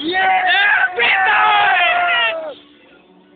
Yeah!